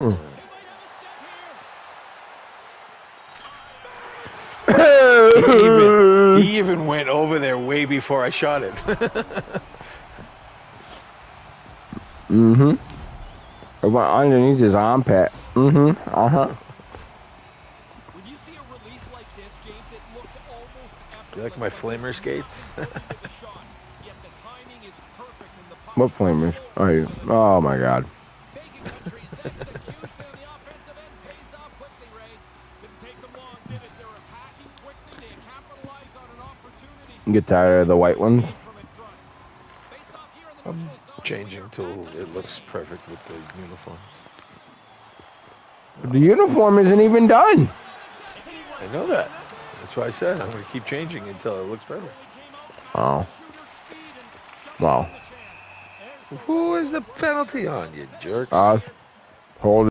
He even, he even went over there way before I shot it. Mm-hmm. It went underneath his armpit. Mm-hmm. Uh-huh. When you see a release like this, James, it looks almost you like my flamer skates? what with the shot. Yet the timing is perfect and the puck What is flamers? Oh, you, oh my God. Making entries, execution on the offensive end pays off quickly, Ray. Didn't take them long, did it? They're attacking quickly. They capitalize on an opportunity Get tired of the white ones. from in front. Face off here in the I'm changing to it looks perfect with the uniforms. The uniform isn't even done. I know that. That's why I said I'm going to keep changing until it looks better. Oh. Wow. Who is the penalty on, you jerk? Uh, hold